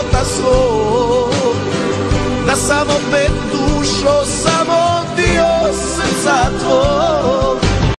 života svog Da samo pet dušo samo